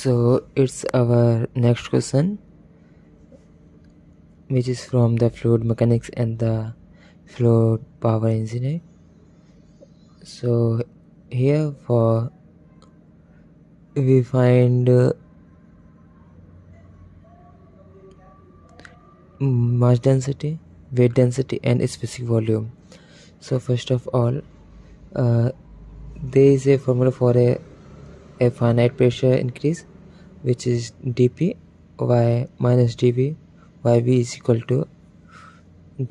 so it's our next question which is from the fluid mechanics and the fluid power engineering so here for we find uh, mass density weight density and specific volume. So first of all uh, there is a formula for a, a finite pressure increase which is dp y minus dv yv is equal to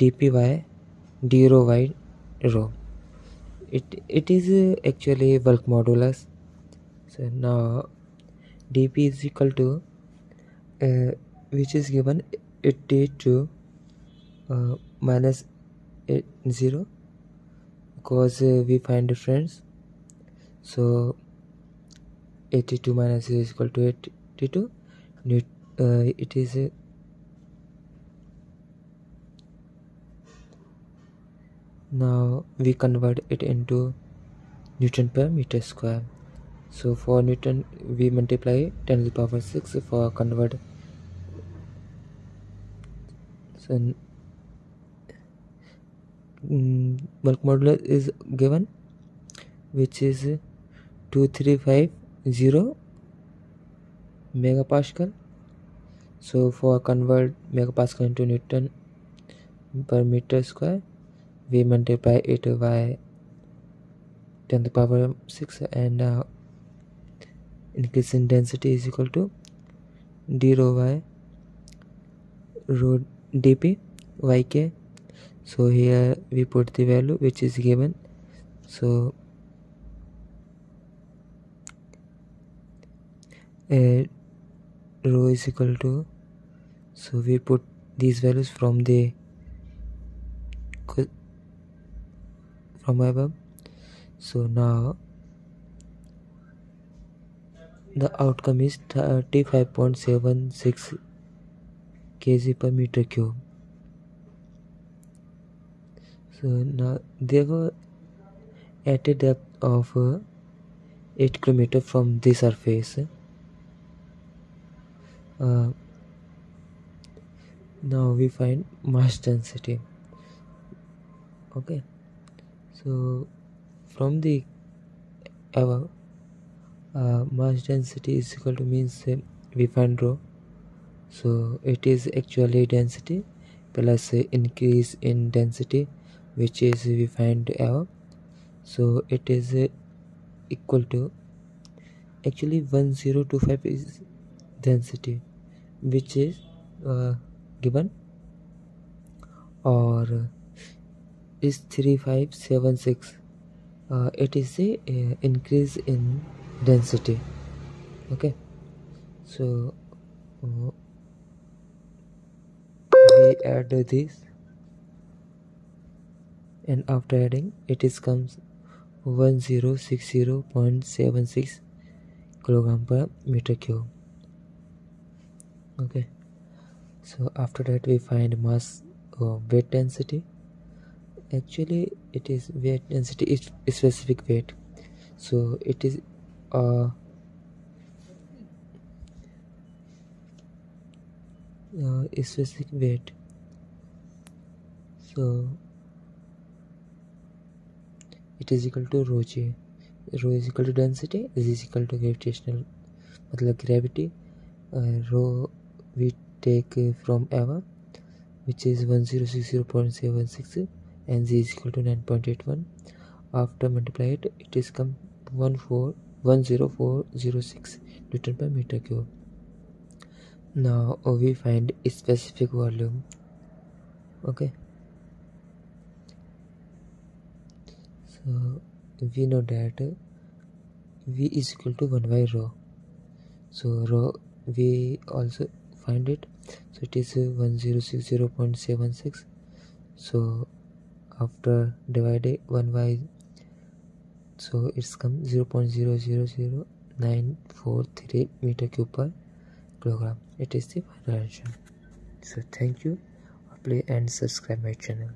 dpy d rho y rho. It it is actually bulk modulus. So now dp is equal to uh, which is given it to uh, minus 0 because uh, we find difference. So 82 minus 0 is equal to 82 uh, it is uh, now we convert it into newton per meter square. So for newton we multiply 10 to the power 6 for convert so mm, bulk modulus is given which is 2350 megapascal so for convert megapascal into newton per meter square we multiply it by 10 to the power 6 and uh, increase in density is equal to d rho y rho dp yk so here we put the value which is given so a rho is equal to so we put these values from the from above. So now the outcome is 35.76 kg per meter cube. So now they were at a depth of uh, 8 kilometer from the surface uh, now we find mass density. Okay. So from the above uh, mass density is equal to means uh, we find rho. So it is actually density plus increase in density which is we find L so it is equal to actually 1025 is density which is uh, given. Or is 3576 uh, it is a increase in density. Okay. So uh, we add this. And after adding it is comes 1060.76 kilogram per meter cube okay so after that we find mass uh, weight density actually it is weight density is specific weight so it is uh, uh, specific weight so it is equal to rho g rho is equal to density this is equal to gravitational मतलब gravity uh, rho we take uh, from ever which is 1060.76 and z is equal to 9.81 after multiply it it is come 1410406 newton per meter cube. Now we find a specific volume okay? So we know that v is equal to 1 by rho. So rho we also find it. So it is 1060.76 so after dividing 1 by so it's come 0 0.000943 meter cube per kilogram. It is the final answer. So thank you. Play and subscribe my channel